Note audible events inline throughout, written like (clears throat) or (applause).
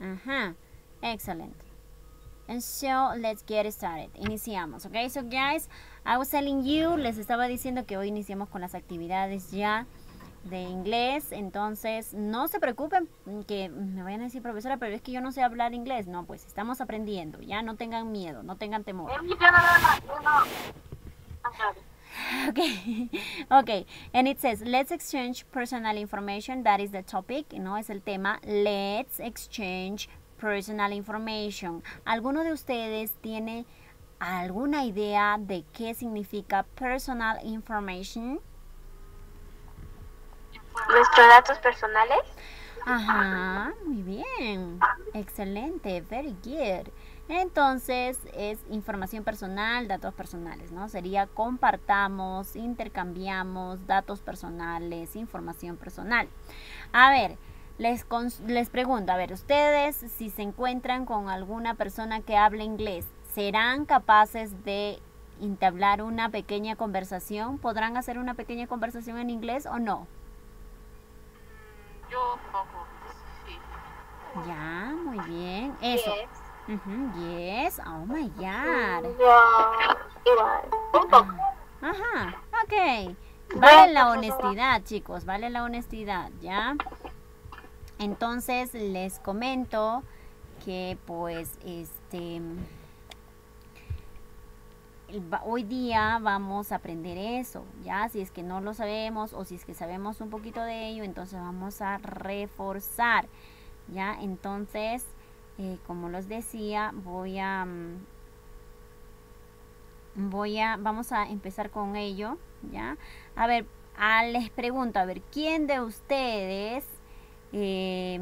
Ajá. Excellent. And so let's get started. Iniciamos, okay? So guys, I was telling you, les estaba diciendo que hoy iniciamos con las actividades ya de inglés, entonces no se preocupen que me vayan a decir profesora, pero es que yo no sé hablar inglés. No, pues estamos aprendiendo, ya no tengan miedo, no tengan temor. (laughs) Okay, okay, and it says let's exchange personal information. That is the topic, no es el tema. Let's exchange personal information. ¿Alguno de ustedes tiene alguna idea de qué significa personal information? Nuestros datos personales. Ajá, muy bien. Excelente, very good. Entonces es información personal, datos personales, ¿no? Sería compartamos, intercambiamos datos personales, información personal. A ver, les, les pregunto, a ver, ustedes si se encuentran con alguna persona que habla inglés, ¿serán capaces de entablar una pequeña conversación? ¿Podrán hacer una pequeña conversación en inglés o no? Yo poco, sí. Ya, muy bien. Eso. Yes. Oh my God. poco. Ajá. Ok. Vale la honestidad, chicos. Vale la honestidad, ¿ya? Entonces les comento que pues este hoy día vamos a aprender eso, ya si es que no lo sabemos o si es que sabemos un poquito de ello, entonces vamos a reforzar, ya, entonces eh, como les decía, voy a mm, voy a vamos a empezar con ello, ya, a ver, a, les pregunto, a ver, ¿quién de ustedes eh,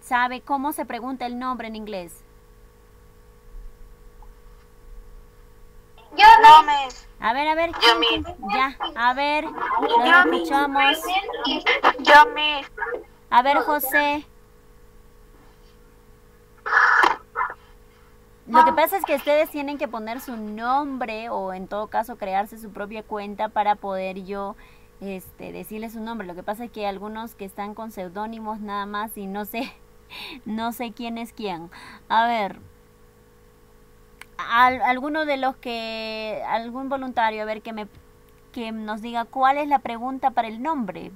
sabe cómo se pregunta el nombre en inglés? Yo no me. A ver, a ver. Yo ¿quién- mismo. Ya, a ver. Yo Los escuchamos. Yo me. A ver, José. Lo que pasa es que ustedes tienen que poner su nombre o en todo caso crearse su propia cuenta para poder yo este, decirle su nombre. Lo que pasa es que hay algunos que están con seudónimos nada más y no sé, (laughs) no sé quién es quién. A ver, al- alguno de los que, algún voluntario, a ver que me, que nos diga cuál es la pregunta para el nombre.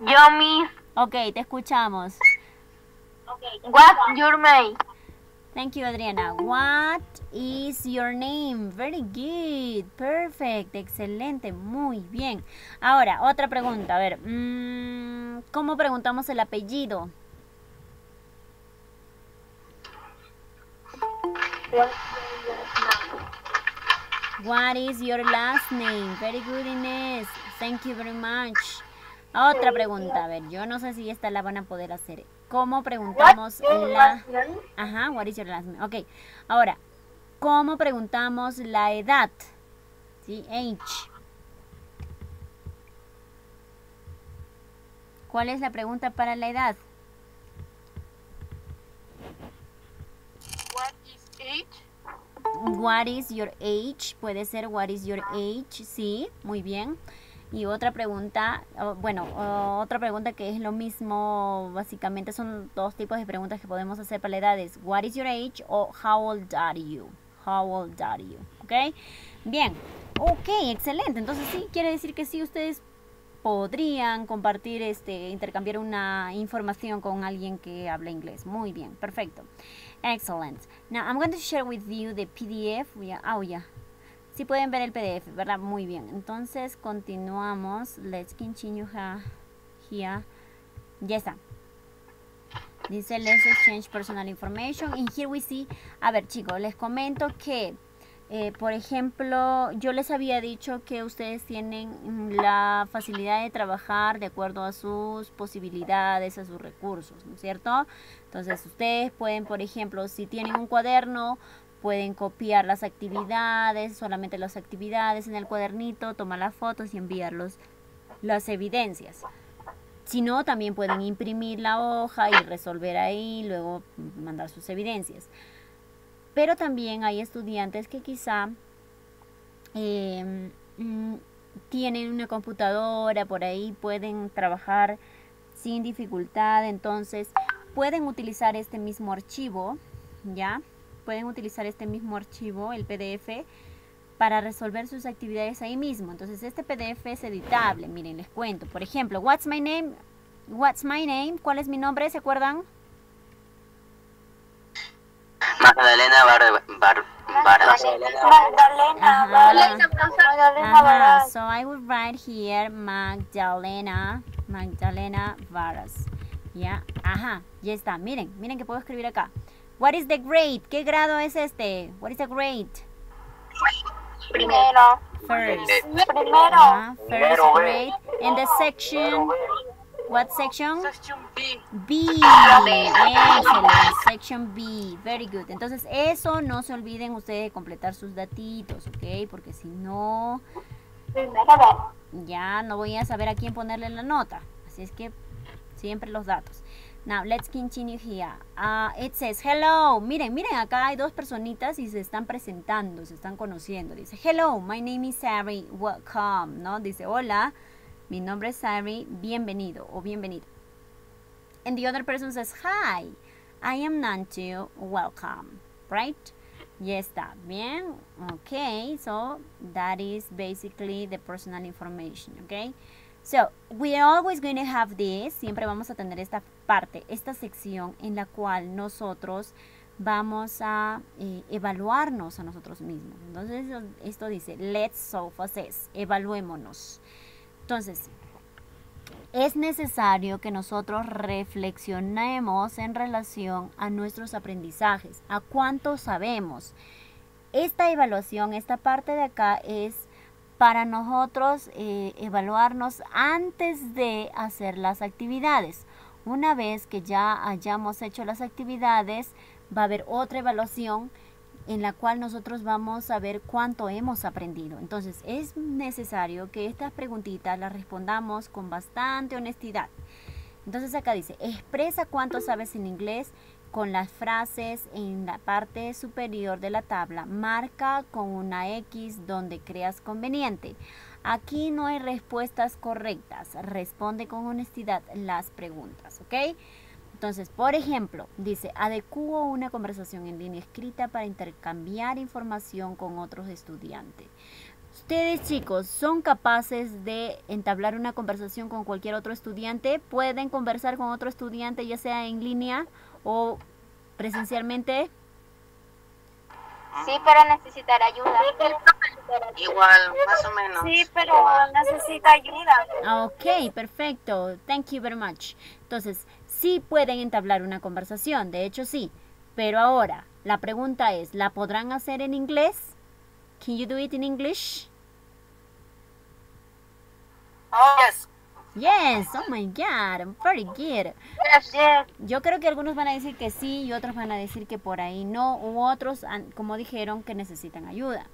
Yo me. Ok, te escuchamos. What's your name? Thank you, Adriana. What is your name? Very good. Perfect. Excelente. Muy bien. Ahora, otra pregunta. A ver, mm, ¿cómo preguntamos el apellido? What is your last name? Very good, Inés. Thank you very much. Otra pregunta. A ver, yo no sé si esta la van a poder hacer. ¿Cómo preguntamos la... Ajá, what is your last name? Ok, ahora, ¿cómo preguntamos la edad? ¿Sí? Age. ¿Cuál es la pregunta para la edad? What is age? What is your age? Puede ser what is your age, sí, muy bien. Y otra pregunta, oh, bueno, oh, otra pregunta que es lo mismo, básicamente son dos tipos de preguntas que podemos hacer para la edad, es what is your age o how old are you? How old are you? ¿Ok? Bien, ok, excelente. Entonces sí, quiere decir que sí, ustedes podrían compartir, este, intercambiar una información con alguien que habla inglés. Muy bien, perfecto. Excellent. Now I'm going to share with you the PDF. We are- Oh, yeah. Sí pueden ver el PDF, ¿verdad? Muy bien. Entonces continuamos. Let's continue here. Ya está. Dice let's exchange personal information. And here we see. A ver, chicos, les comento que, eh, por ejemplo, yo les había dicho que ustedes tienen la facilidad de trabajar de acuerdo a sus posibilidades, a sus recursos, ¿no es cierto? Entonces, ustedes pueden, por ejemplo, si tienen un cuaderno, pueden copiar las actividades, solamente las actividades en el cuadernito, tomar las fotos y enviarlos las evidencias. Si no, también pueden imprimir la hoja y resolver ahí, luego mandar sus evidencias. Pero también hay estudiantes que quizá eh, mm, tienen una computadora por ahí, pueden trabajar sin dificultad. Entonces, pueden utilizar este mismo archivo, ¿ya? Pueden utilizar este mismo archivo, el PDF, para resolver sus actividades ahí mismo. Entonces, este PDF es editable. Miren, les cuento. Por ejemplo, what's my name? What's my name? ¿Cuál es mi nombre? ¿Se acuerdan? Magdalena Bar, Bar, Varas. Magdalena. Magdalena, Magdalena so I would write here Magdalena, Magdalena Varas. Ya, ajá, ya está. Miren, miren que puedo escribir acá. What is the grade? ¿Qué grado es este? What is the grade? Primero. First. Primero. Ajá, first Primero B. grade. In the section, what section? Section B. B. Excellent. Section B. Very good. Entonces, eso no se olviden ustedes de completar sus datitos, ¿ok? Porque si no, ya no voy a saber a quién ponerle la nota. Así es que siempre los datos. Now, let's continue here. Ah, it says, hello. Miren, miren, acá hay dos personitas y se están presentando, se están conociendo. Dice, hello, my name is Sari, welcome, ¿no? Dice, hola, mi nombre es Sari, bienvenido o bienvenido. And the other person says, hi, I am Nantu, welcome, right? Ya está, bien, okay, so that is basically the personal information, okay? So, we're always going to have this, siempre vamos a tener esta parte, esta sección en la cual nosotros vamos a eh, evaluarnos a nosotros mismos. Entonces, esto dice, let's self-assess, evaluémonos. Entonces, es necesario que nosotros reflexionemos en relación a nuestros aprendizajes, a cuánto sabemos. Esta evaluación, esta parte de acá es para nosotros eh, evaluarnos antes de hacer las actividades. Una vez que ya hayamos hecho las actividades, va a haber otra evaluación en la cual nosotros vamos a ver cuánto hemos aprendido. Entonces es necesario que estas preguntitas las respondamos con bastante honestidad. Entonces acá dice, expresa cuánto sabes en inglés con las frases en la parte superior de la tabla. Marca con una X donde creas conveniente. Aquí no hay respuestas correctas. Responde con honestidad las preguntas, ¿ok? Entonces, por ejemplo, dice, adecuo una conversación en línea escrita para intercambiar información con otros estudiantes. Ustedes chicos, ¿son capaces de entablar una conversación con cualquier otro estudiante? ¿Pueden conversar con otro estudiante ya sea en línea o presencialmente? Sí, pero necesitar ayuda. Igual, más o menos. Sí, pero necesita ayuda. Ah, Ok, perfecto. Thank you very much. Entonces, sí pueden entablar una conversación, de hecho sí. Pero ahora, la pregunta es, ¿la podrán hacer en inglés? Can you do it in English? Yes. Yes, oh my god, very good. Yes, yes. Yo creo que algunos van a decir que sí y otros van a decir que por ahí no, u otros, como dijeron, que necesitan ayuda.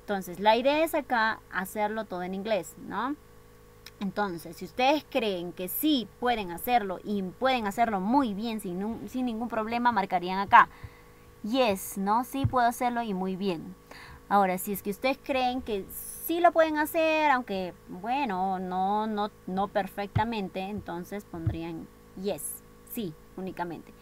Entonces, la idea es acá hacerlo todo en inglés, ¿no? Entonces, si ustedes creen que sí pueden hacerlo y pueden hacerlo muy bien sin, sin ningún problema, marcarían acá. Yes, ¿no? Sí puedo hacerlo y muy bien. Ahora, si es que ustedes creen que sí lo pueden hacer, aunque, bueno, no, no, no perfectamente, entonces pondrían yes, sí, únicamente.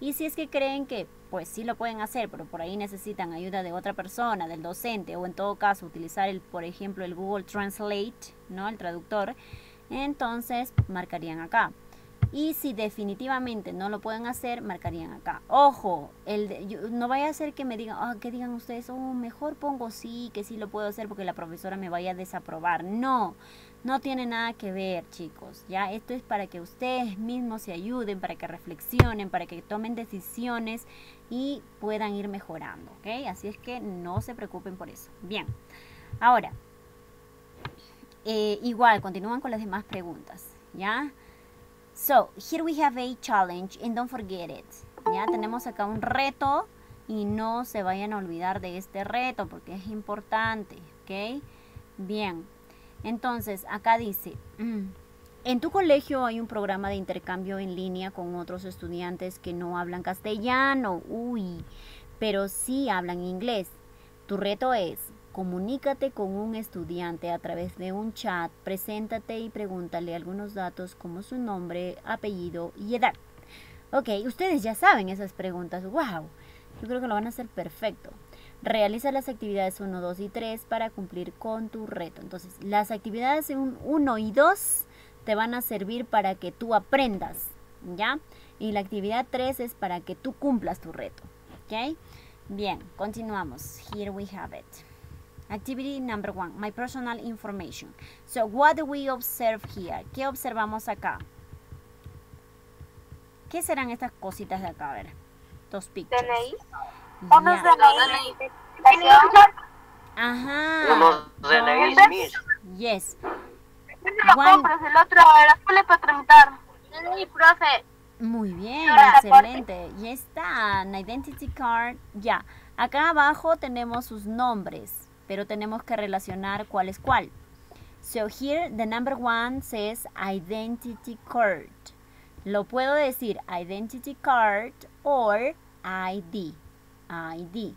Y si es que creen que, pues sí lo pueden hacer, pero por ahí necesitan ayuda de otra persona, del docente, o en todo caso utilizar, el, por ejemplo, el Google Translate, ¿no? El traductor, entonces marcarían acá. Y si definitivamente no lo pueden hacer, marcarían acá. Ojo, el de- yo- no vaya a ser que me digan, ah, que digan ustedes, oh, mejor pongo sí, que sí lo puedo hacer porque la profesora me vaya a desaprobar. No, no tiene nada que ver, chicos. Ya, esto es para que ustedes mismos se ayuden, para que reflexionen, para que tomen decisiones y puedan ir mejorando, ¿ok? Así es que no se preocupen por eso. Bien, ahora, eh, igual, continúan con las demás preguntas, ¿ya? So, here we have a challenge and don't forget it. Ya tenemos acá un reto y no se vayan a olvidar de este reto porque es importante, ¿ok? Bien. Entonces, acá dice, mm, en tu colegio hay un programa de intercambio en línea con otros estudiantes que no hablan castellano, uy, pero sí hablan inglés. Tu reto es comunícate con un estudiante a través de un chat, preséntate y pregúntale algunos datos como su nombre, apellido y edad. Ok, ustedes ya saben esas preguntas. ¡Wow! Yo creo que lo van a hacer perfecto. Realiza las actividades 1, 2 y 3 para cumplir con tu reto. Entonces, las actividades 1 y 2 te van a servir para que tú aprendas, ¿ya? Y la actividad 3 es para que tú cumplas tu reto, ¿ok? Bien, continuamos. Here we have it. Activity number one, my personal information. So, what do we observe here? ¿Qué observamos acá? ¿Qué serán estas cositas de acá? A ver, dos pictures. DNI. Ya. Unos DNI. Identificación. Ajá. Unos Miss. Yes. Lo One. compras, el otro era solo para tramitar. DNI, profe. Muy bien, excelente. Ya está, an identity card. Ya. Acá abajo tenemos sus nombres, pero tenemos que relacionar cuál es cuál. So here the number one says identity card. Lo puedo decir identity card or ID. ID.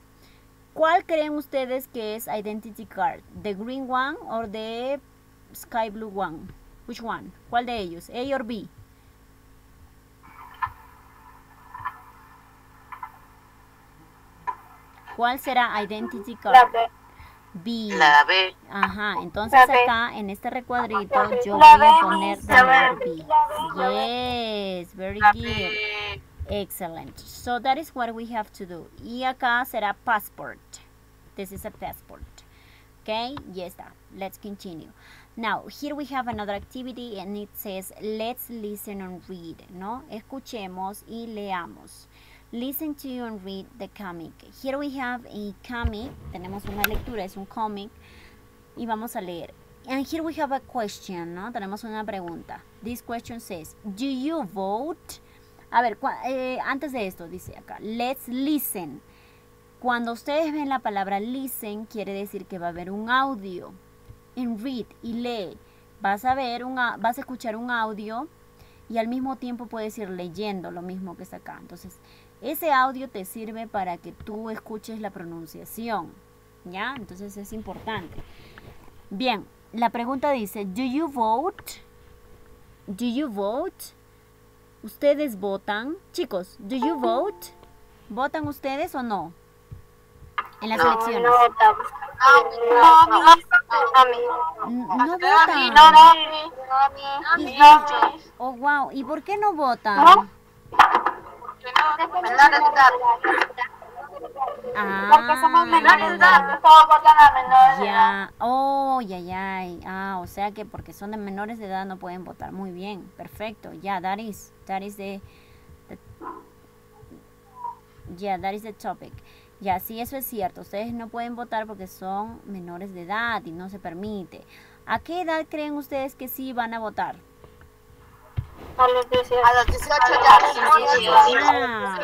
¿Cuál creen ustedes que es identity card? ¿The green one or the sky blue one? Which one? ¿Cuál de ellos? A or B? ¿Cuál será identity card? B. La B. Ajá, entonces B. acá en este recuadrito yo voy a poner the la letter B. Yes, very good. Excellent. So that is what we have to do. Y acá será passport. This is a passport. Okay, ya está. Let's continue. Now, here we have another activity and it says, let's listen and read, ¿no? Escuchemos y leamos. Listen to and read the comic. Here we have a comic. Tenemos una lectura, es un cómic. Y vamos a leer. And here we have a question, ¿no? Tenemos una pregunta. This question says, do you vote? A ver, eh, antes de esto dice acá, let's listen. Cuando ustedes ven la palabra listen, quiere decir que va a haber un audio. En read y lee, vas a ver un, a- vas a escuchar un audio y al mismo tiempo puedes ir leyendo lo mismo que está acá. Entonces, ese audio te sirve para que tú escuches la pronunciación, ¿ya? Entonces es importante. Bien, la pregunta dice, ¿do you vote? ¿Do you vote? ¿Ustedes votan? Chicos, ¿do you vote? ¿Votan ustedes o no? En las No, elecciones. No votamos. No, No, Miss. N- No Hasta votan. No, no, no. Oh, wow. ¿Y por qué no votan? No. Menores de edad. Porque somos menores de edad, Ah, todos votan a menores de edad. ya. Oh, ya, ya. Ah, o sea que porque son de menores de edad no pueden votar. Muy bien. Perfecto. Ya, that is, that is the, the- yeah, that is the topic. Ya, sí, eso es cierto. Ustedes no pueden votar porque son menores de edad y no se permite. ¿A qué edad creen ustedes que sí van a votar? A los 18. A los 18 ya. Ah,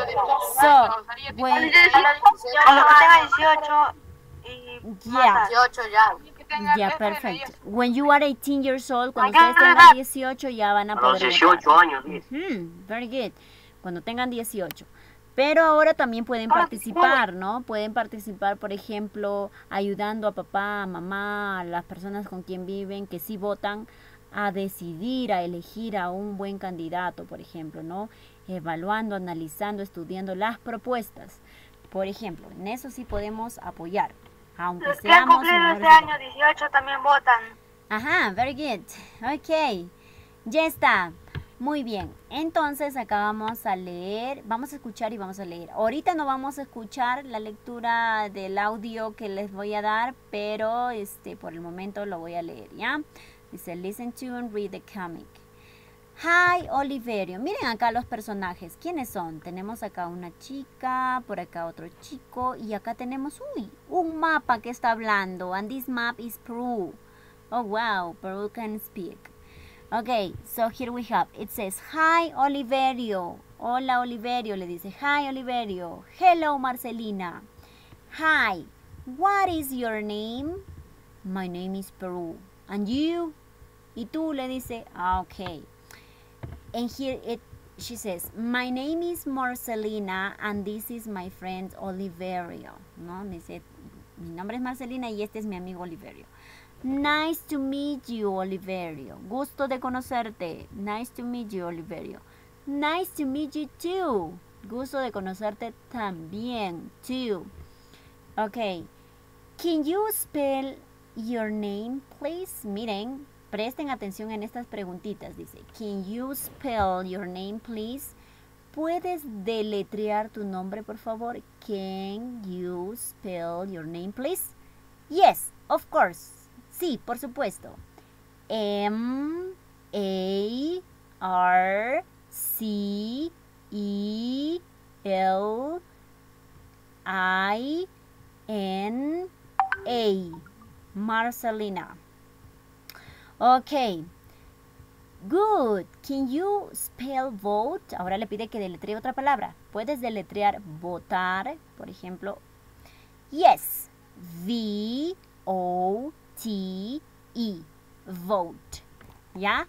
so, when, A los que tengan 18 y yeah. 18 ya. Ya, perfecto. When you are 18 years old, cuando ustedes de tengan edad. 18 ya van a A poder los 18 votar. años. Ujú, very good. Cuando tengan 18. Pero ahora también pueden participar, ¿no? Pueden participar, por ejemplo, ayudando a papá, a mamá, a las personas con quien viven, que sí votan, a decidir, a elegir a un buen candidato, por ejemplo, ¿no? Evaluando, analizando, estudiando las propuestas. Por ejemplo, en eso sí podemos apoyar, aunque los que han cumplido este año 18 también votan. Ajá, very good. Ok, ya está. Muy bien. Entonces acá vamos a leer, vamos a escuchar y vamos a leer. Ahorita no vamos a escuchar la lectura del audio que les voy a dar, pero este por el momento lo voy a leer, ¿ya? Dice, listen to and read the comic. Hi, Oliverio. Miren acá los personajes. ¿Quiénes son? Tenemos acá una chica, por acá otro chico y acá tenemos, uy, un mapa que está hablando. And this map is Peru. Oh, wow, Peru can speak. Okay, so here we have, it says, Hi, Oliverio. Hola, Oliverio, le dice, Hi, Oliverio. Hello, Marcelina. Hi, what is your name? My name is Peru. And you? Y tú le dice, ah, okay. And here it, she says, my name is Marcelina and this is my friend Oliverio. ¿No? Dice, Mi nombre es Marcelina y este es mi amigo Oliverio. Nice to meet you, Oliverio. Gusto de conocerte. Nice to meet you, Oliverio. Nice to meet you too. Gusto de conocerte también, too. Ok. Can you spell your name, please? Miren, presten atención en estas preguntitas. Dice, Can you spell your name, please? ¿Puedes deletrear tu nombre, por favor? Can you spell your name, please? Yes, of course. Sí, por supuesto. M A R C E L I N A. Marcelina. Ok. Good. Can you spell vote? Ahora le pide que deletree otra palabra. Puedes deletrear votar, por ejemplo. Yes. V O T E. Vote. ¿Ya?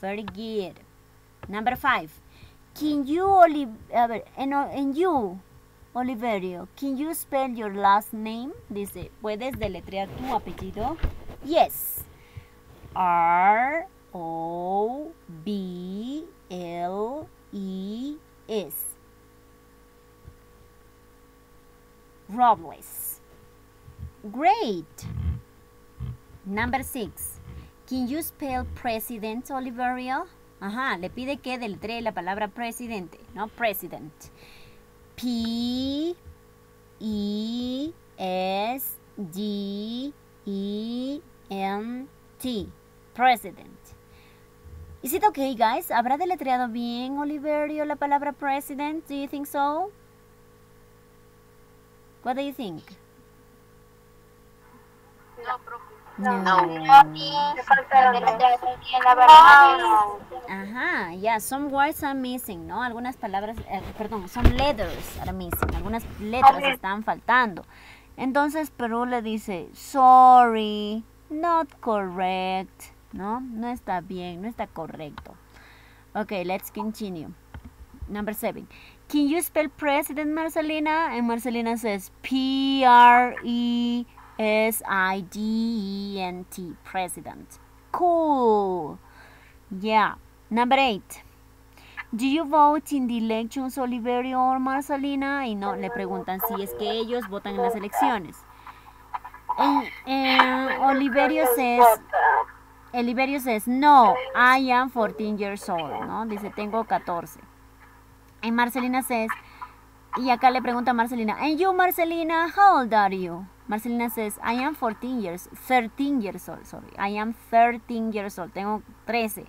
Very good. Number five. Can you, Oli a ver, en, en you, Oliverio, can you spell your last name? Dice, ¿puedes deletrear tu apellido? Yes. R O B L E S. Robles. Great. Number six. Can you spell president, Oliverio? Ajá, le pide que deletree la palabra presidente, ¿no? President. P E S D E N T. President. Is it okay, guys? ¿Habrá deletreado bien, Oliverio, la palabra president? Do you think so? What do you think? No. No. Ajá, yeah, some words are missing, ¿no? Algunas palabras, eh, perdón, some letters are missing, algunas letras están faltando. Entonces Perú le dice, sorry, not correct, ¿no? No está bien, no está correcto. Okay, let's continue. Number seven. Can you spell president, Marcelina? And Marcelina says P R E S I D E N T, president. Cool. Yeah. Number eight. Do you vote in the elections, Oliverio or Marcelina? Y no, le preguntan si es que ellos votan en las elecciones. And, and Oliverio says, Oliverio says, no, I am 14 years old, ¿no? Dice, tengo 14. And Marcelina says, y acá le pregunta a Marcelina, and you, Marcelina, how old are you? Marcelina says, I am 14 years, 13 years old, sorry. I am 13 years old, tengo 13.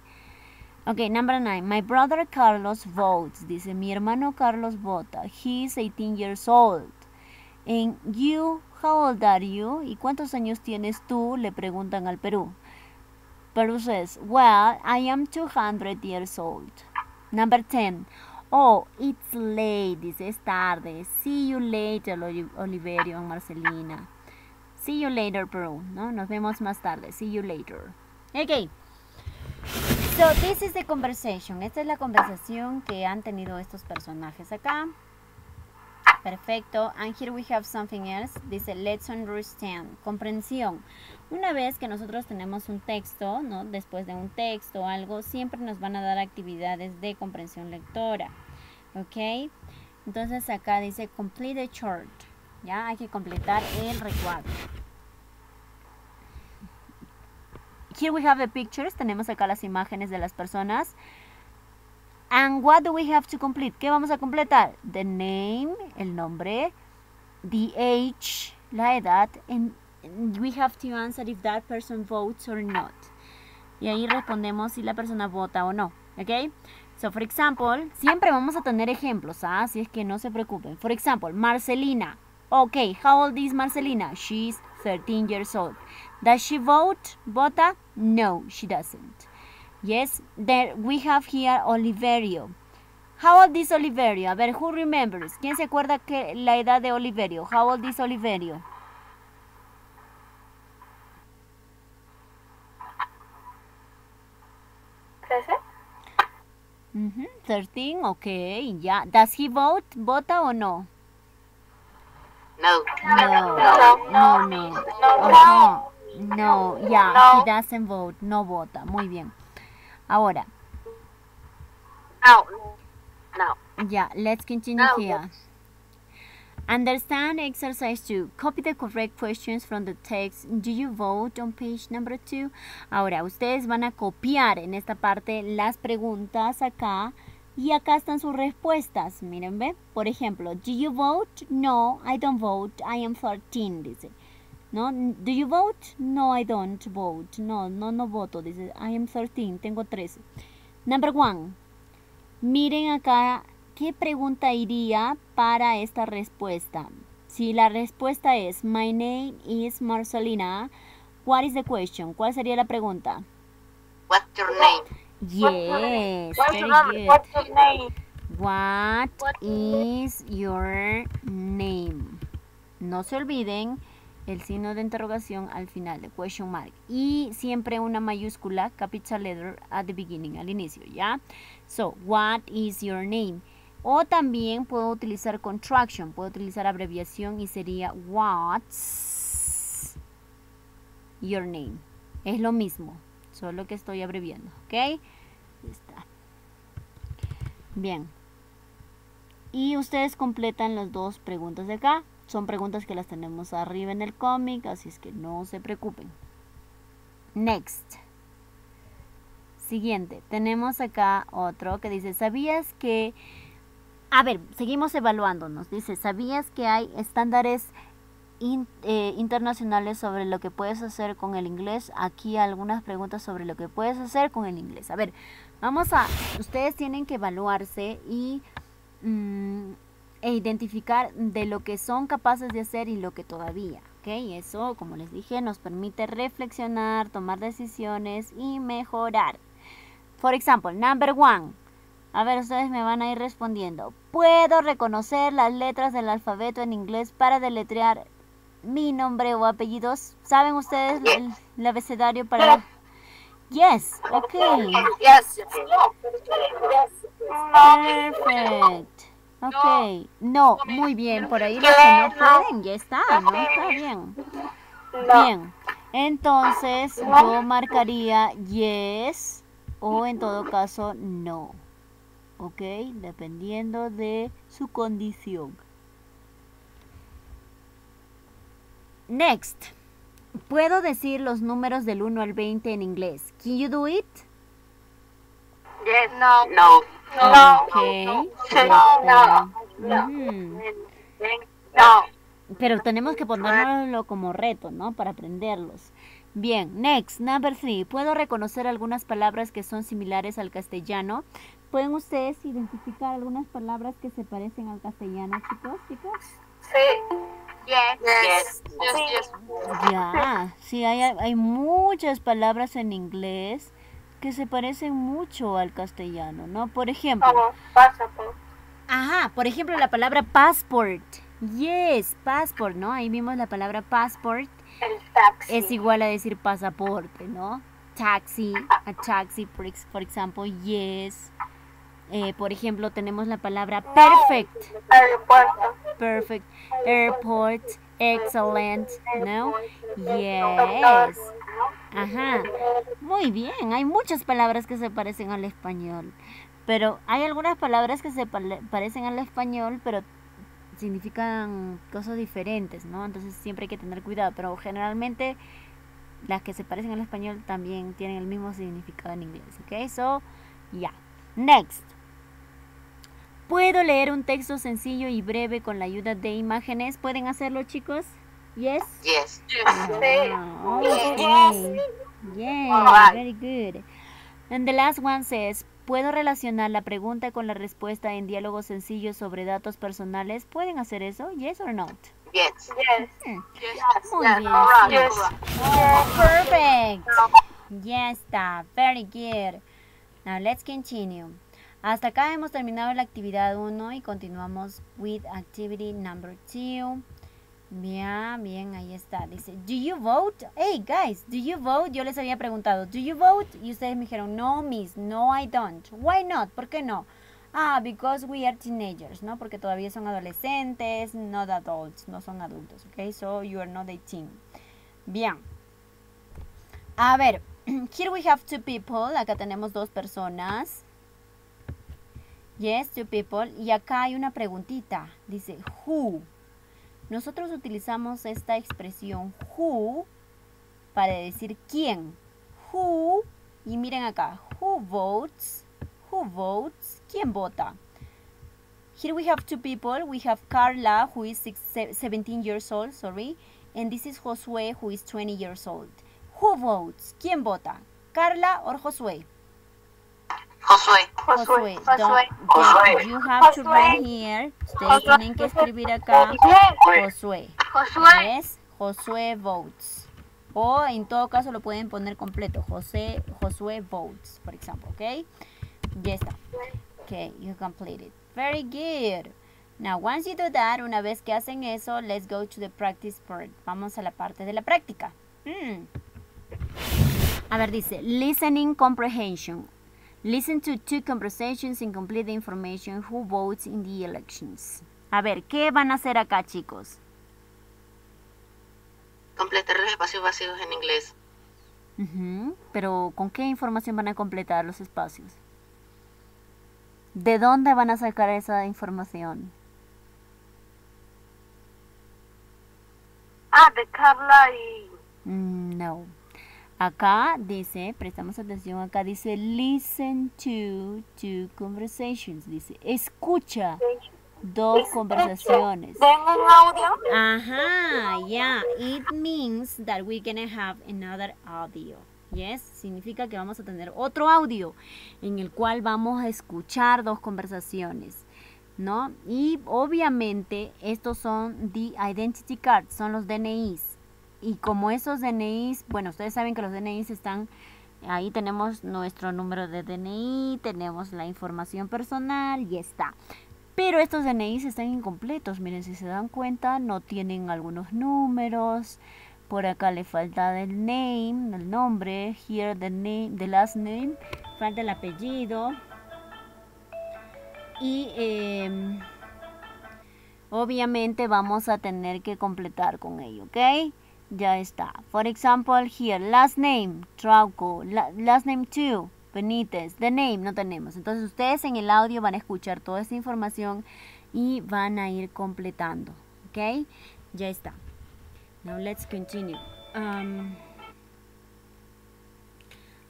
Ok, number 9. My brother Carlos votes. Dice, mi hermano Carlos vota. He is 18 years old. And you, how old are you? ¿Y cuántos años tienes tú? Le preguntan al Perú. Perú says, well, I am 200 years old. Number 10. Oh, it's late. Dice, es tarde. See you later, Oli- Oliverio Marcelina. See you later, Perú. ¿no? Nos vemos más tarde. See you later. Ok. So, this is the conversation. Esta es la conversación que han tenido estos personajes acá. Perfecto. And here we have something else. Dice, let's understand. Comprensión. Una vez que nosotros tenemos un texto, ¿no? Después de un texto o algo, siempre nos van a dar actividades de comprensión lectora. ¿Ok? Entonces acá dice, complete the chart. Ya hay que completar el recuadro. Here we have the pictures. Tenemos acá las imágenes de las personas. And what do we have to complete? ¿Qué vamos a completar? The name, el nombre, the age, la edad, and we have to answer if that person votes or not. Y ahí respondemos si la persona vota o no. ¿Ok? So, for example, siempre vamos a tener ejemplos, ¿ah? Así es que no se preocupen. For example, Marcelina. Okay, how old is Marcelina? She's 13 years old. Does she vote? ¿Vota? No, she doesn't. Yes, there we have here Oliverio. How old is Oliverio? A ver, who remembers? ¿Quién se acuerda que la edad de Oliverio? How old is Oliverio? ¿Trece? Mhm, 13, okay, ya. Does he vote? ¿Vota o no? No. No, no, no. Ajá. No, yeah, he doesn't vote. No vota. Muy bien. Ahora, No. No. yeah, let's continue here. Understand exercise 2. Copy the correct questions from the text. Do you vote on page number 2? Ahora, ustedes van a copiar en esta parte las preguntas acá y acá están sus respuestas. Miren, ¿ve? Por ejemplo, do you vote? No, I don't vote. I am 13, dice. ¿No? Do you vote? No, I don't vote. No, no, no voto. Dice, I am 13, tengo 13. Number one. Miren acá, ¿qué pregunta iría para esta respuesta? Si la respuesta es, my name is Marcelina, what is the question? ¿Cuál sería la pregunta? What's your name? Yes, What's very your name? good. What's your name? What is your name? No se olviden el signo de interrogación al final de question mark y siempre una mayúscula capital letter at the beginning al inicio, ¿ya? So, what is your name? O también puedo utilizar contraction, puedo utilizar abreviación y sería what's your name. Es lo mismo, solo que estoy abreviando, ¿ok? Ahí está. Bien. Y ustedes completan las dos preguntas de acá. Son preguntas que las tenemos arriba en el cómic, así es que no se preocupen. Next. Siguiente. Tenemos acá otro que dice, ¿sabías que... A ver, seguimos evaluándonos. Dice, ¿sabías que hay estándares eh, internacionales sobre lo que puedes hacer con el inglés? Aquí algunas preguntas sobre lo que puedes hacer con el inglés. A ver, vamos a... Ustedes tienen que evaluarse y... mm, e identificar de lo que son capaces de hacer y lo que todavía. ¿ok? Eso, como les dije, nos permite reflexionar, tomar decisiones y mejorar. For example, number one. A ver, ustedes me van a ir respondiendo. Puedo reconocer las letras del alfabeto en inglés para deletrear mi nombre o apellidos. ¿Saben ustedes el, el abecedario para...? Yes, ok. Yes. Perfect. Ok. No, muy bien. Por ahí los que no pueden, ya está, ¿no? Está bien. Bien. Entonces, yo marcaría yes o en todo caso no. Ok, dependiendo de su condición. Next. Puedo decir los números del 1 al 20 en inglés. Can you do it? Yes. No. No. No. No. No. Ujú. No. Pero tenemos que ponerlo como reto, ¿no? Para aprenderlos. Bien, next, number three. Puedo reconocer algunas palabras que son similares al castellano. ¿Pueden ustedes identificar algunas palabras que se parecen al castellano, chicos, chicos? Sí. Yes. Yes. Yes. Yes. Ya, sí, hay, hay muchas palabras en inglés que se parecen mucho al castellano, ¿no? Por ejemplo, Como passport. Ajá, por ejemplo, la palabra passport. Yes, passport, ¿no? Ahí vimos la palabra passport. El taxi. Es igual a decir pasaporte, ¿no? Taxi, a taxi, por, ex- por ejemplo, yes. Eh, por ejemplo, tenemos la palabra perfect, Aeropuerto. perfect, airport, excellent, ¿no? Yes. Ajá. Muy bien, hay muchas palabras que se parecen al español. Pero hay algunas palabras que se parecen al español, pero significan cosas diferentes, ¿no? Entonces siempre hay que tener cuidado. Pero generalmente las que se parecen al español también tienen el mismo significado en inglés, ¿ok? So, ya. Next. ¿Puedo leer un texto sencillo y breve con la ayuda de imágenes? ¿Pueden hacerlo, chicos? Yes. Yes. Sí. Ah, okay. Yeah, very good. And the last one says, ¿puedo relacionar la pregunta con la respuesta en diálogos sencillos sobre datos personales? ¿Pueden hacer eso? Yes or not? Yes. Yes. Hmm. Yes. Muy bien. Yes. Oh, perfect. Ya está. Very good. Now let's continue. Hasta acá hemos terminado la actividad 1 y continuamos with activity number 2. Bien, bien, ahí está. Dice, ¿Do you vote? Hey, guys, ¿do you vote? Yo les había preguntado, ¿Do you vote? Y ustedes me dijeron, no, miss, no, I don't. Why not? ¿Por qué no? Ah, because we are teenagers, ¿no? Porque todavía son adolescentes, not adults, no son adultos, ¿ok? So you are not 18. Bien. A ver, (clears throat) here we have two people. Acá tenemos dos personas. Yes, two people. Y acá hay una preguntita. Dice, who. Nosotros utilizamos esta expresión who para decir quién. Who. Y miren acá, who votes. Who votes? ¿Quién vota? Here we have two people. We have Carla, who is six, se- 17 years old, sorry. And this is Josué, who is 20 years old. Who votes? ¿Quién vota? ¿Carla or Josué? Josué. Josué. Josué. you have to Josué. write here. Ustedes tienen que escribir acá. Josué. Josué. Yes, Josué votes. O en todo caso lo pueden poner completo. José, Josué votes, por ejemplo, ¿ok? Ya está. Okay, you completed. Very good. Now, once you do that, una vez que hacen eso, let's go to the practice part. Vamos a la parte de la práctica. Mm. A ver, dice, listening comprehension. Listen to two conversations and complete the information who votes in the elections. A ver, ¿qué van a hacer acá, chicos? Completar los espacios vacíos en inglés. Ujú, Pero ¿con qué información van a completar los espacios? ¿De dónde van a sacar esa información? Ah, de Carla y... Mm, No. Acá dice, prestamos atención, acá dice listen to two conversations. Dice, escucha dos conversaciones. ¿Tengo un audio? Ajá, yeah. It means that we're gonna have another audio. Yes, significa que vamos a tener otro audio en el cual vamos a escuchar dos conversaciones, ¿no? Y obviamente estos son the identity cards, son los DNIs. Y como esos DNIs, bueno, ustedes saben que los DNIs están ahí tenemos nuestro número de DNI, tenemos la información personal y está. Pero estos DNIs están incompletos. Miren, si se dan cuenta, no tienen algunos números. Por acá le falta el name, el nombre. Here the name, the last name. Falta el apellido. Y em, obviamente vamos a tener que completar con ello, ¿ok? Ya está. For example, here, last name, Trauco. La- last name 2, Benítez. The name, no tenemos. Entonces ustedes en el audio van a escuchar toda esta información y van a ir completando, ¿ok? Ya está. Now let's continue. Um,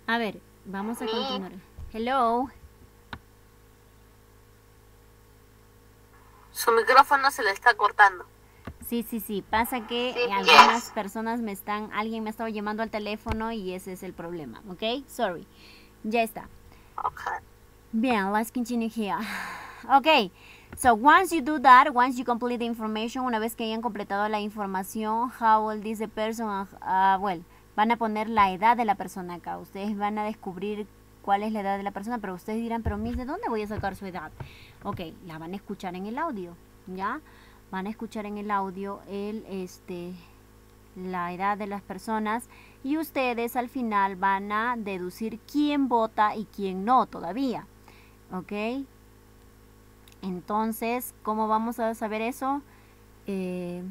a ver, vamos a continuar. Hello. Su micrófono se le está cortando. Sí, sí, sí. Pasa que Sí. algunas personas me están, alguien me estaba llamando al teléfono y ese es el problema, ¿ok? Sorry. Ya está. Okay. Bien, let's continue here. Okay, so once you do that, once you complete the information, una vez que hayan completado la información, how old is the person, uh, well, van a poner la edad de la persona acá. Ustedes van a descubrir cuál es la edad de la persona, pero ustedes dirán, pero Miss, ¿de dónde voy a sacar su edad? Ok, la van a escuchar en el audio, ¿ya? Van a escuchar en el audio el, este, la edad de las personas y ustedes al final van a deducir quién vota y quién no todavía. ¿Ok? Entonces, ¿cómo vamos a saber eso? Eh,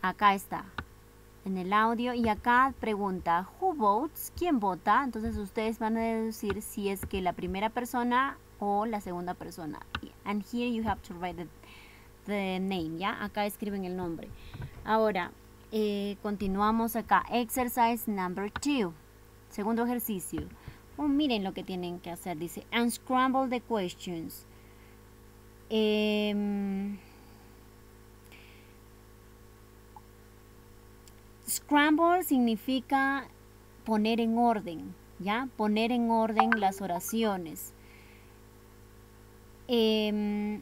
acá está, en el audio. Y acá pregunta, ¿who votes? ¿Quién vota? Entonces ustedes van a deducir si es que la primera persona o la segunda persona. And here you have to write the, the name, ¿ya? Acá escriben el nombre. Ahora, eh, continuamos acá. Exercise number two. Segundo ejercicio. Oh, miren lo que tienen que hacer. Dice, unscramble the questions. Em, scramble significa poner en orden, ¿ya? Poner en orden las oraciones. Em,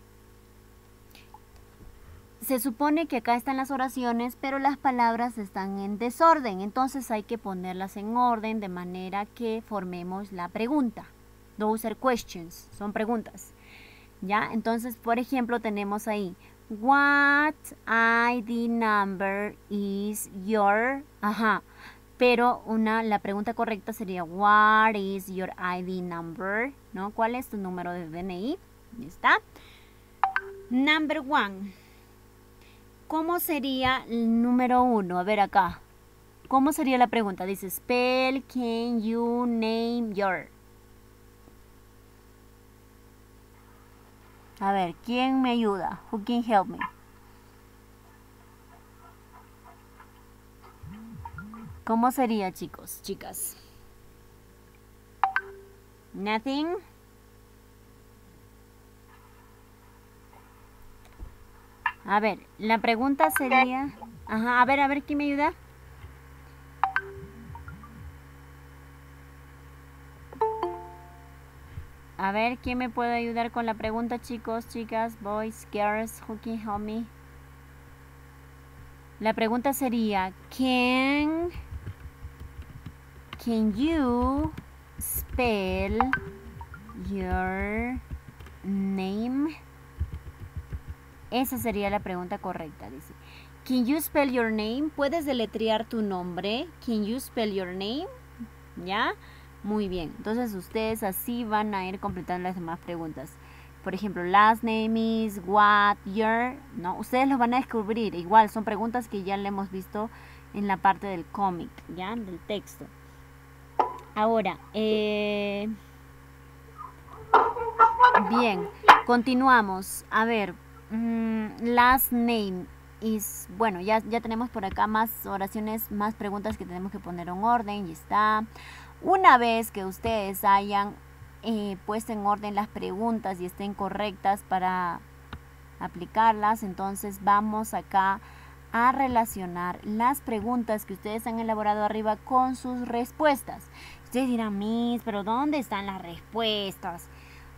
se supone que acá están las oraciones, pero las palabras están en desorden. Entonces hay que ponerlas en orden de manera que formemos la pregunta. Those are questions, son preguntas. ¿Ya? Entonces, por ejemplo, tenemos ahí, What ID number is your... Ajá. Pero una, la pregunta correcta sería, what is your ID number? ¿No? ¿Cuál es tu número de DNI? Está. Number one. ¿Cómo sería el número uno? A ver acá. ¿Cómo sería la pregunta? Dice, spell, can you name your... A ver, ¿quién me ayuda? Who can help me? ¿Cómo sería, chicos, chicas? Nothing. A ver, la pregunta sería... Ajá, a ver, a ver, ¿quién me ayuda? A ver, ¿quién me puede ayudar con la pregunta, chicos, chicas, boys, girls, help me? La pregunta sería, can, can you spell your name? Esa sería la pregunta correcta, dice. Can you spell your name? ¿Puedes deletrear tu nombre? Can you spell your name? ¿Ya? Muy bien. Entonces ustedes así van a ir completando las demás preguntas. Por ejemplo, last name is, what, year, ¿no? Ustedes lo van a descubrir. Igual, son preguntas que ya le hemos visto en la parte del cómic, ¿ya? Del texto. Ahora, eh... bien, continuamos. A ver, mm, last name is, bueno, ya, ya tenemos por acá más oraciones, más preguntas que tenemos que poner en orden, y está. Una vez que ustedes hayan eh, puesto en orden las preguntas y estén correctas para aplicarlas, entonces vamos acá a relacionar las preguntas que ustedes han elaborado arriba con sus respuestas. Ustedes dirán, Miss, pero ¿dónde están las respuestas?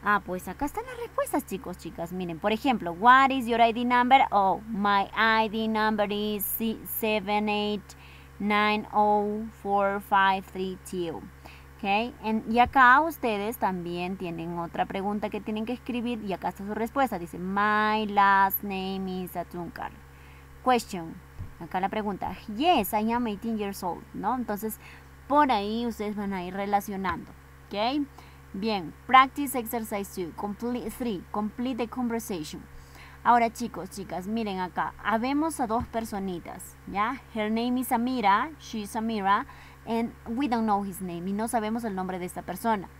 Ah, pues acá están las respuestas, chicos, chicas. Miren, por ejemplo, what is your ID number? Oh, my ID number is 7890453 Okay. y acá ustedes también tienen otra pregunta que tienen que escribir y acá está su respuesta. Dice, my last name is Atunkar. Question. Acá la pregunta, yes, I am 18 years old, ¿no? Entonces, por ahí ustedes van a ir relacionando, ¿ok? Bien, practice exercise 2, complete 3, complete the conversation. Ahora chicos, chicas, miren acá, habemos a dos personitas, ¿ya? Her name is Amira, she's Amira, and we don't know his name, y no sabemos el nombre de esta persona.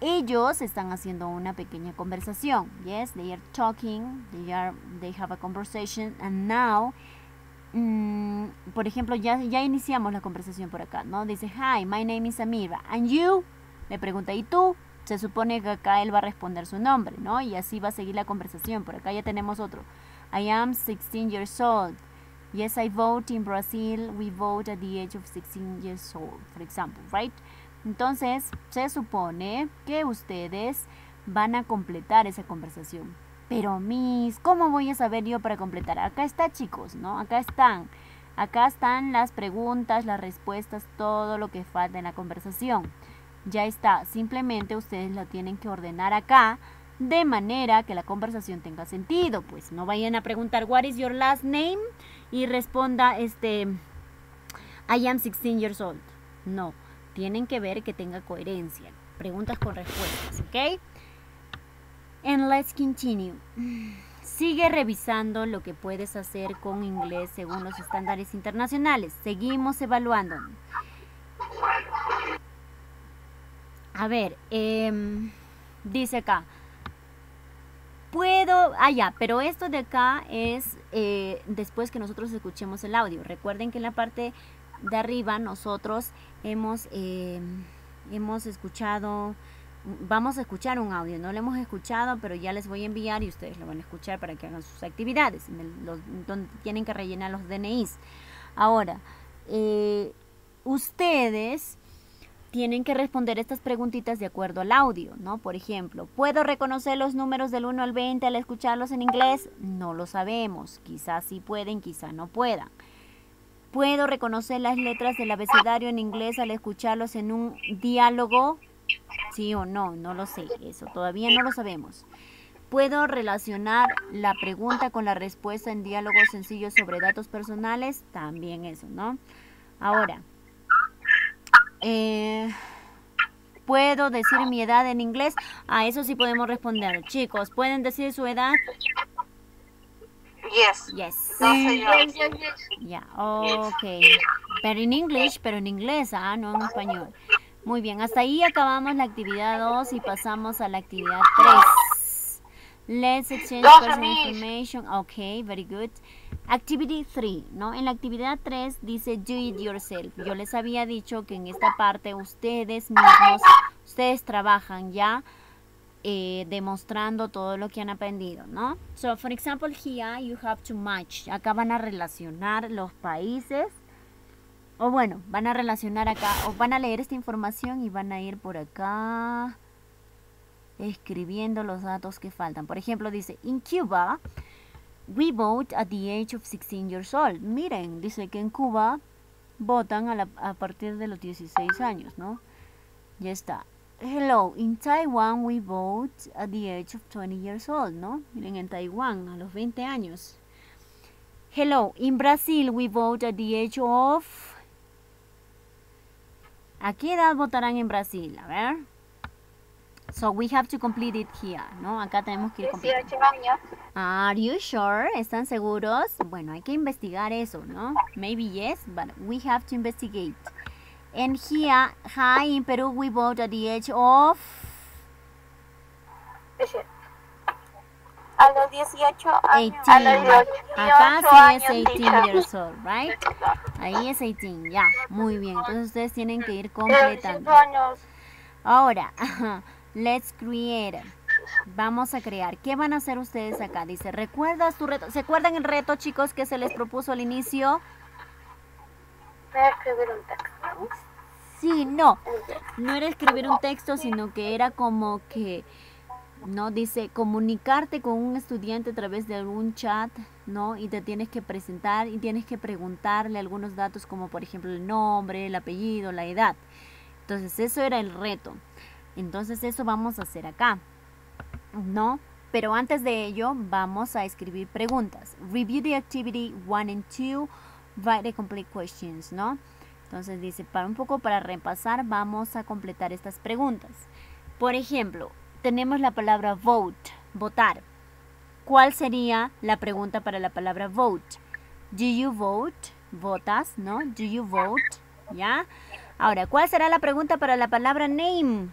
Ellos están haciendo una pequeña conversación, yes, they are talking, they, are, they have a conversation, and now, mm, por ejemplo, ya, ya iniciamos la conversación por acá, ¿no? Dice, hi, my name is Amira, and you, le pregunta, ¿y tú? Se supone que acá él va a responder su nombre, ¿no? Y así va a seguir la conversación. Por acá ya tenemos otro. I am 16 years old. Yes, I vote in Brazil. We vote at the age of 16 years old, for example, right? Entonces, se supone que ustedes van a completar esa conversación. Pero, mis, ¿cómo voy a saber yo para completar? Acá está, chicos, ¿no? Acá están. Acá están las preguntas, las respuestas, todo lo que falta en la conversación ya está. Simplemente ustedes lo tienen que ordenar acá de manera que la conversación tenga sentido. Pues no vayan a preguntar, what is your last name? Y responda, este, I am 16 years old. No, tienen que ver que tenga coherencia. Preguntas con respuestas, ¿ok? And let's continue. Sigue revisando lo que puedes hacer con inglés según los estándares internacionales. Seguimos evaluando. A ver, em, dice acá. Puedo, ah ya, pero esto de acá es eh, después que nosotros escuchemos el audio. Recuerden que en la parte de arriba nosotros hemos, em, hemos escuchado, vamos a escuchar un audio. No lo hemos escuchado, pero ya les voy a enviar y ustedes lo van a escuchar para que hagan sus actividades, donde tienen que rellenar los DNIs. Ahora, eh, ustedes tienen que responder estas preguntitas de acuerdo al audio, ¿no? Por ejemplo, ¿puedo reconocer los números del 1 al 20 al escucharlos en inglés? No lo sabemos, quizás sí pueden, quizás no puedan. ¿Puedo reconocer las letras del abecedario en inglés al escucharlos en un diálogo? Sí o no, no lo sé, eso todavía no lo sabemos. ¿Puedo relacionar la pregunta con la respuesta en diálogos sencillos sobre datos personales? También eso, ¿no? Ahora, eh, ¿puedo decir mi edad en inglés? A eso sí podemos responder. Chicos, ¿pueden decir su edad? Yes. Yes. No sé yo. Ya, ok. Pero en English, pero en inglés, ah, no en español. Muy bien, hasta ahí acabamos la actividad 2 y pasamos a la actividad 3. Let's exchange personal information. Ok, very good. Activity 3, ¿no? En la actividad 3 dice do it yourself. Yo les había dicho que en esta parte ustedes mismos, ustedes trabajan ya eh, demostrando todo lo que han aprendido, ¿no? So, for example, here you have to match. Acá van a relacionar los países. O bueno, van a relacionar acá, o van a leer esta información y van a ir por acá escribiendo los datos que faltan. Por ejemplo, dice, in Cuba, we vote at the age of 16 years old. Miren, dice que en Cuba votan a, la- a partir de los 16 años, ¿no? Ya está. Hello, in Taiwan we vote at the age of 20 years old, ¿no? Miren, en Taiwán a los 20 años. Hello, in Brazil we vote at the age of... ¿A qué edad votarán en Brasil? A ver. So we have to complete it here, ¿no? Acá tenemos que ir completando. 18 años. Are you sure? ¿Están seguros? Bueno, hay que investigar eso, ¿no? Maybe yes, but we have to investigate. And here, hi, in Peru we vote at the age of... A los 18 años. 18. A los 18 Acá sí años, es 18 teacher. years old, right? Ahí es 18, ya. Muy bien, entonces ustedes tienen que ir los 18 completando. años. Ahora, (laughs) let's create. Vamos a crear. ¿Qué van a hacer ustedes acá? Dice, ¿recuerdas tu reto? ¿Se acuerdan el reto, chicos, que se les propuso al inicio? Voy a escribir un texto. Sí, no. No era escribir un texto, sino que era como que, ¿no? Dice, comunicarte con un estudiante a través de algún chat, ¿no? Y te tienes que presentar y tienes que preguntarle algunos datos como, por ejemplo, el nombre, el apellido, la edad. Entonces, eso era el reto. Entonces, eso vamos a hacer acá, ¿no? Pero antes de ello, vamos a escribir preguntas. Review the activity 1 and 2. Write the complete questions, ¿no? Entonces dice, para un poco para repasar, vamos a completar estas preguntas. Por ejemplo, tenemos la palabra vote, votar. ¿Cuál sería la pregunta para la palabra vote? Do you vote? ¿Votas? ¿No? Do you vote? ¿Ya? Ahora, ¿cuál será la pregunta para la palabra name?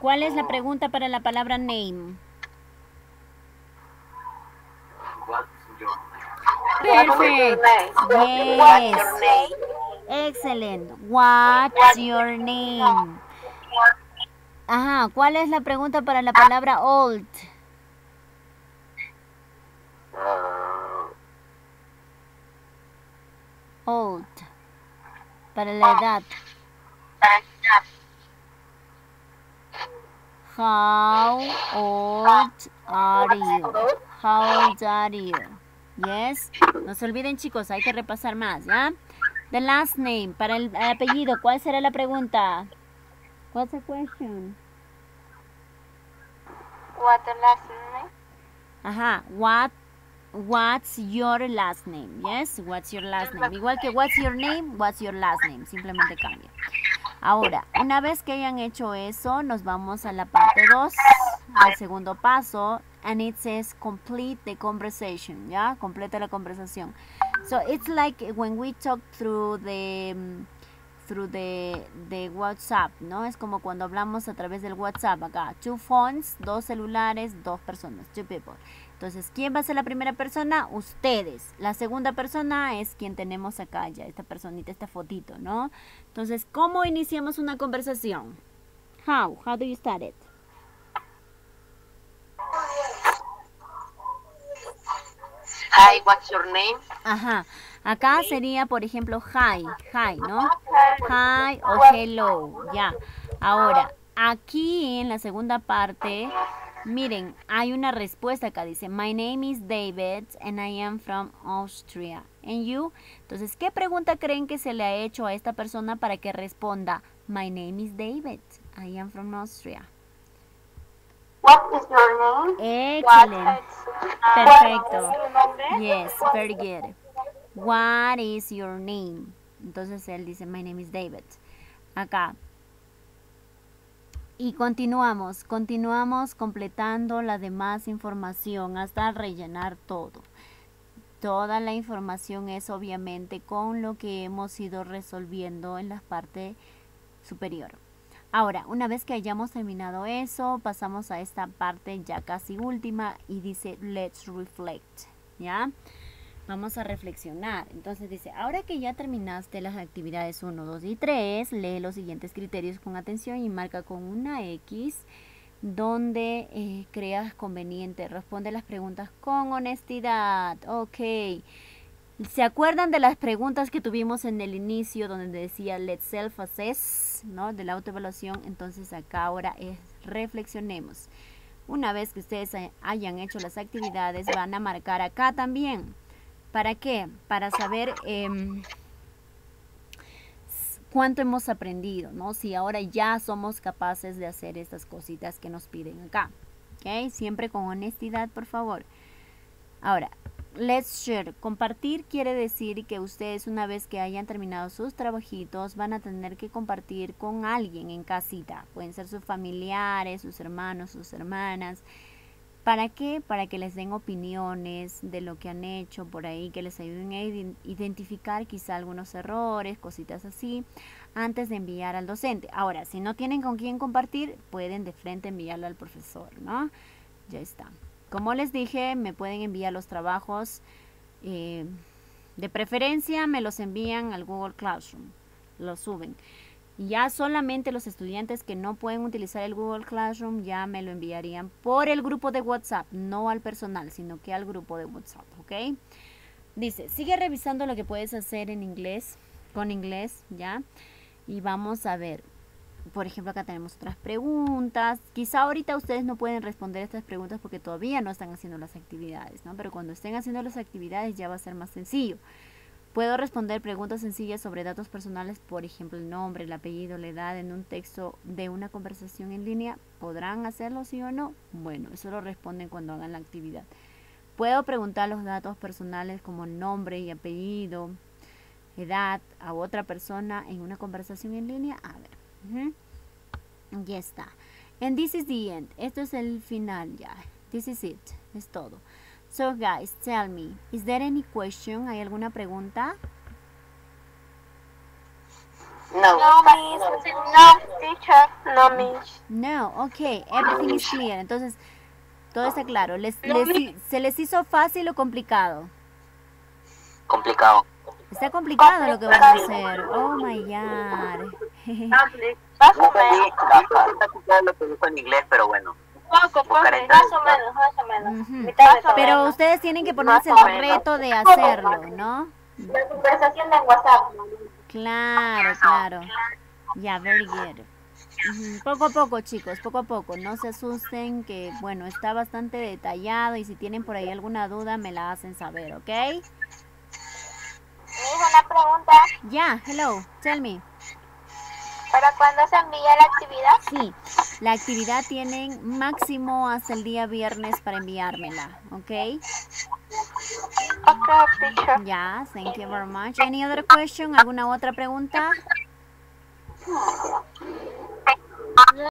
¿Cuál es la pregunta para la palabra name? Perfect. Yes. Excellent. What's your name? Ajá, ¿cuál es la pregunta para la palabra old? Old. Para la edad. How old are you? How old are you? Yes. No se olviden chicos, hay que repasar más, ¿ya? The last name, para el apellido, ¿cuál será la pregunta? What's the question? What the last name? Ajá, what What's your last name? Yes, what's your last name? Igual que what's your name, what's your last name, simplemente cambia. Ahora, una vez que hayan hecho eso, nos vamos a la parte 2, al segundo paso, and it says complete the conversation, ¿ya? Completa la conversación. So it's like when we talk through the mm, through the, the WhatsApp, ¿no? Es como cuando hablamos a través del WhatsApp acá. Two phones, dos celulares, dos personas, two people. Entonces, ¿quién va a ser la primera persona? Ustedes. La segunda persona es quien tenemos acá ya, esta personita, esta fotito, ¿no? Entonces, ¿cómo iniciamos una conversación? How? How do you start it? Hi, what's your name? Ajá. Acá sería, por ejemplo, hi, hi, ¿no? Hi o hello, ya. Ahora, aquí en la segunda parte, miren, hay una respuesta acá. Dice, my name is David and I am from Austria. And you? Entonces, ¿qué pregunta creen que se le ha hecho a esta persona para que responda, my name is David, I am from Austria? What is your name? Excelente. Perfecto. Yes, very good. What is your name? Entonces él dice, my name is David. Acá. Y continuamos, continuamos completando la demás información hasta rellenar todo. Toda la información es obviamente con lo que hemos ido resolviendo en la parte superior. Ahora, una vez que hayamos terminado eso, pasamos a esta parte ya casi última y dice let's reflect, ¿ya? Vamos a reflexionar. Entonces dice, ahora que ya terminaste las actividades 1, 2 y 3, lee los siguientes criterios con atención y marca con una X donde eh, creas conveniente. Responde las preguntas con honestidad. Ok. ¿Se acuerdan de las preguntas que tuvimos en el inicio donde decía let's self-assess, ¿no? De la autoevaluación. Entonces acá ahora es reflexionemos. Una vez que ustedes hayan hecho las actividades, van a marcar acá también. ¿Para qué? Para saber em, cuánto hemos aprendido, ¿no? Si ahora ya somos capaces de hacer estas cositas que nos piden acá. ¿Ok? Siempre con honestidad, por favor. Ahora, let's share. Compartir quiere decir que ustedes una vez que hayan terminado sus trabajitos van a tener que compartir con alguien en casita. Pueden ser sus familiares, sus hermanos, sus hermanas. ¿Para qué? Para que les den opiniones de lo que han hecho por ahí, que les ayuden a identificar quizá algunos errores, cositas así, antes de enviar al docente. Ahora, si no tienen con quién compartir, pueden de frente enviarlo al profesor, ¿no? Ya está. Como les dije, me pueden enviar los trabajos. Eh, de preferencia, me los envían al Google Classroom. Los suben. Ya solamente los estudiantes que no pueden utilizar el Google Classroom ya me lo enviarían por el grupo de WhatsApp, no al personal, sino que al grupo de WhatsApp, ¿ok? Dice, sigue revisando lo que puedes hacer en inglés, con inglés, ¿ya? Y vamos a ver, por ejemplo, acá tenemos otras preguntas. Quizá ahorita ustedes no pueden responder estas preguntas porque todavía no están haciendo las actividades, ¿no? Pero cuando estén haciendo las actividades ya va a ser más sencillo. Puedo responder preguntas sencillas sobre datos personales, por ejemplo, el nombre, el apellido, la edad, en un texto de una conversación en línea. ¿Podrán hacerlo sí o no? Bueno, eso lo responden cuando hagan la actividad. Puedo preguntar los datos personales como nombre y apellido, edad a otra persona en una conversación en línea. A ver. Ya está. And this is the end. Esto es el final ya. This is it. Es todo. So guys, tell me, is there any question? ¿Hay alguna pregunta? No. No, miss. No, teacher. No, miss. No, ok, everything is clear. Entonces, todo está claro. Les, les hi- ¿Se les hizo fácil o complicado? Complicado. Está complicado lo que van a hacer. Oh my god. (laughs) No lo que dijo en inglés, pero bueno. Poco, poco. Más o menos, más o menos. Ujú. Mitad de Pero menos. ustedes tienen que ponerse Más el reto de hacerlo, ¿no? La conversación en WhatsApp. Claro, claro. Ya, very good. Poco a poco, chicos, poco a poco. No se asusten que, bueno, está bastante detallado y si tienen por ahí alguna duda me la hacen saber, ¿ok? Me hizo una pregunta. Ya, hello, tell me. ¿Para cuándo se envía la actividad? Sí, la actividad tienen máximo hasta el día viernes para enviármela, ¿ok? Ok, teacher. Ya, thank you very much. Any other question? ¿Alguna otra pregunta?